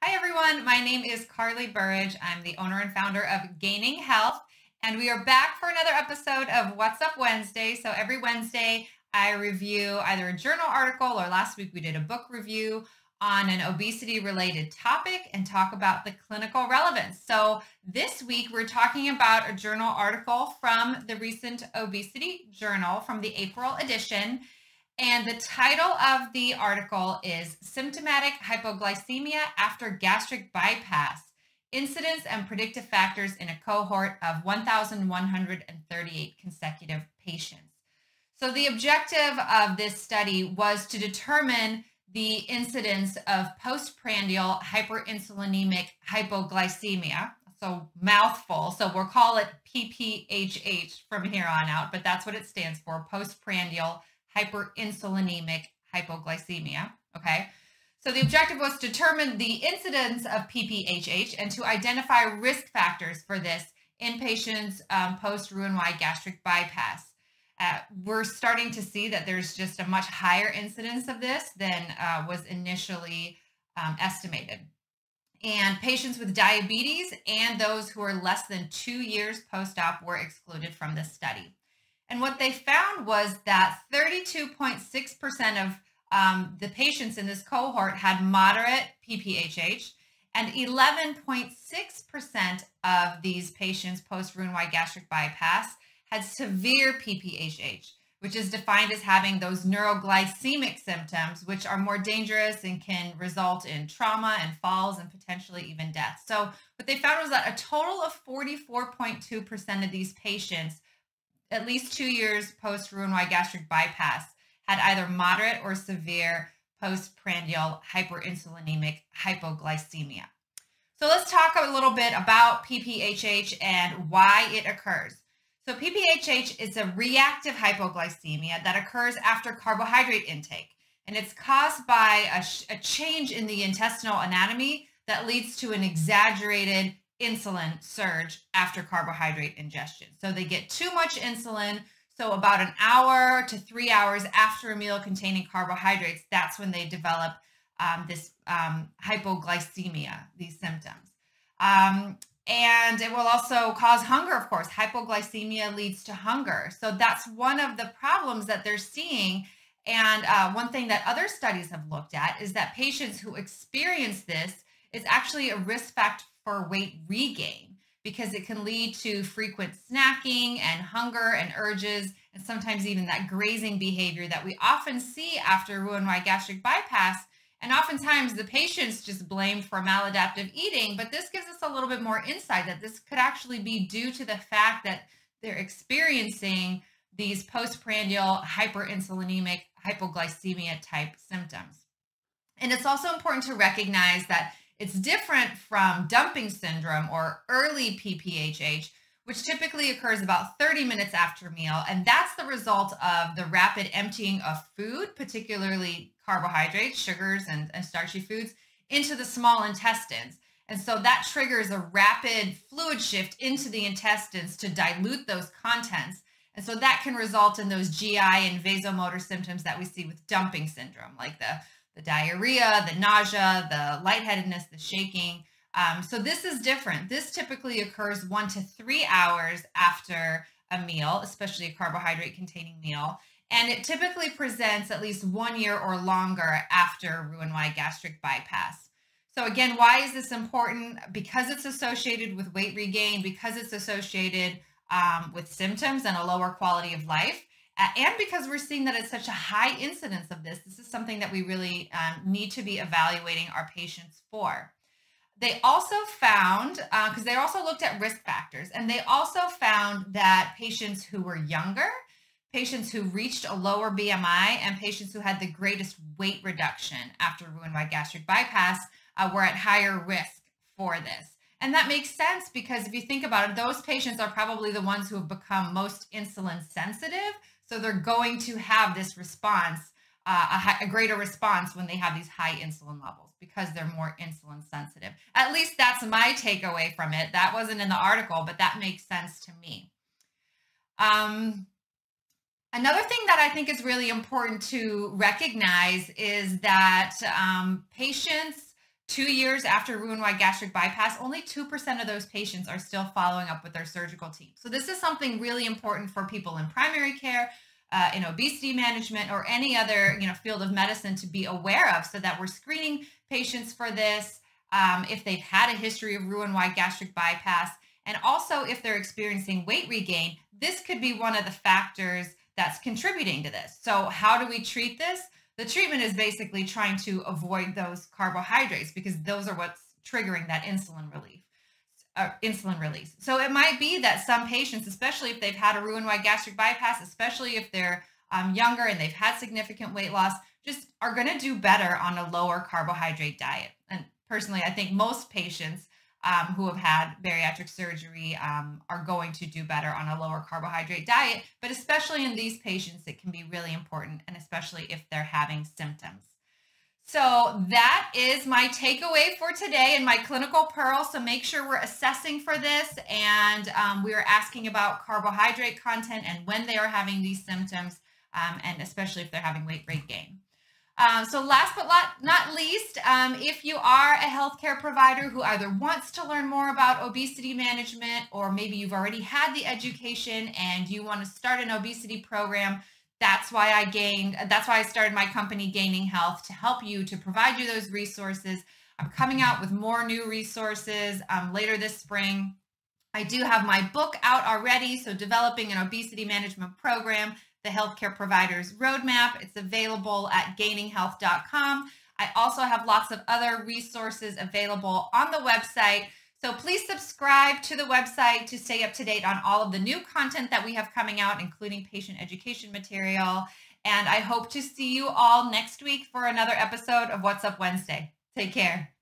Hi, everyone. My name is Carly Burridge. I'm the owner and founder of Gaining Health, and we are back for another episode of What's Up Wednesday. So every Wednesday, I review either a journal article or last week we did a book review on an obesity related topic and talk about the clinical relevance. So this week we're talking about a journal article from the recent obesity journal from the April edition. And the title of the article is Symptomatic Hypoglycemia After Gastric Bypass Incidence and Predictive Factors in a Cohort of 1,138 Consecutive Patients. So, the objective of this study was to determine the incidence of postprandial hyperinsulinemic hypoglycemia. So, mouthful. So, we'll call it PPHH from here on out, but that's what it stands for postprandial hyperinsulinemic hypoglycemia. Okay. So the objective was to determine the incidence of PPHH and to identify risk factors for this in patients um, post Roux-en-Y gastric bypass. Uh, we're starting to see that there's just a much higher incidence of this than uh, was initially um, estimated. And patients with diabetes and those who are less than two years post-op were excluded from this study. And what they found was that 32.6% of um, the patients in this cohort had moderate PPHH, and 11.6% of these patients post Roux-en-Y gastric bypass had severe PPHH, which is defined as having those neuroglycemic symptoms, which are more dangerous and can result in trauma and falls and potentially even death. So, what they found was that a total of 44.2% of these patients at least two years post Roux-en-Y gastric bypass had either moderate or severe postprandial hyperinsulinemic hypoglycemia. So let's talk a little bit about PPHH and why it occurs. So PPHH is a reactive hypoglycemia that occurs after carbohydrate intake, and it's caused by a, a change in the intestinal anatomy that leads to an exaggerated insulin surge after carbohydrate ingestion. So they get too much insulin. So about an hour to three hours after a meal containing carbohydrates, that's when they develop um, this um, hypoglycemia, these symptoms. Um, and it will also cause hunger, of course. Hypoglycemia leads to hunger. So that's one of the problems that they're seeing. And uh, one thing that other studies have looked at is that patients who experience this is actually a risk factor for weight regain because it can lead to frequent snacking and hunger and urges and sometimes even that grazing behavior that we often see after Roux-en-Y gastric bypass. And oftentimes the patients just blame for maladaptive eating, but this gives us a little bit more insight that this could actually be due to the fact that they're experiencing these postprandial hyperinsulinemic hypoglycemia type symptoms. And it's also important to recognize that it's different from dumping syndrome or early PPHH, which typically occurs about 30 minutes after meal. And that's the result of the rapid emptying of food, particularly carbohydrates, sugars, and, and starchy foods, into the small intestines. And so that triggers a rapid fluid shift into the intestines to dilute those contents. And so that can result in those GI and vasomotor symptoms that we see with dumping syndrome, like the the diarrhea, the nausea, the lightheadedness, the shaking. Um, so this is different. This typically occurs one to three hours after a meal, especially a carbohydrate containing meal. And it typically presents at least one year or longer after Roux-en-Y gastric bypass. So again, why is this important? Because it's associated with weight regain, because it's associated um, with symptoms and a lower quality of life and because we're seeing that it's such a high incidence of this, this is something that we really um, need to be evaluating our patients for. They also found, because uh, they also looked at risk factors, and they also found that patients who were younger, patients who reached a lower BMI, and patients who had the greatest weight reduction after Roux-en-Y gastric bypass uh, were at higher risk for this. And that makes sense because if you think about it, those patients are probably the ones who have become most insulin sensitive. So they're going to have this response, uh, a, a, greater response when they have these high insulin levels because they're more insulin sensitive. At least that's my takeaway from it. That wasn't in the article, but that makes sense to me. Um, another thing that I think is really important to recognize is that um, patients two years after Roux-en-Y gastric bypass, only 2% of those patients are still following up with their surgical team. So this is something really important for people in primary care, uh, in obesity management, or any other you know field of medicine to be aware of, so that we're screening patients for this um, if they've had a history of Roux-en-Y gastric bypass, and also if they're experiencing weight regain. This could be one of the factors that's contributing to this. So how do we treat this? The treatment is basically trying to avoid those carbohydrates because those are what's triggering that insulin relief, uh, insulin release. So it might be that some patients, especially if they've had a Roux-en-Y gastric bypass, especially if they're um, younger and they've had significant weight loss, just are going to do better on a lower carbohydrate diet. And personally, I think most patients um, who have had bariatric surgery um, are going to do better on a lower carbohydrate diet. But especially in these patients, it can be really important, and especially if they're having symptoms. So that is my takeaway for today and my clinical pearl. So make sure we're assessing for this and um, we are asking about carbohydrate content and when they are having these symptoms um, and especially if they're having weight rate gain. Um, so last but not least, um, if you are a healthcare provider who either wants to learn more about obesity management or maybe you've already had the education and you want to start an obesity program, that's why I gained, that's why I started my company Gaining Health to help you, to provide you those resources. I'm coming out with more new resources um, later this spring. I do have my book out already, so developing an obesity management program the Healthcare Providers Roadmap. It's available at gaininghealth.com. I also have lots of other resources available on the website. So please subscribe to the website to stay up to date on all of the new content that we have coming out, including patient education material. And I hope to see you all next week for another episode of What's Up Wednesday. Take care.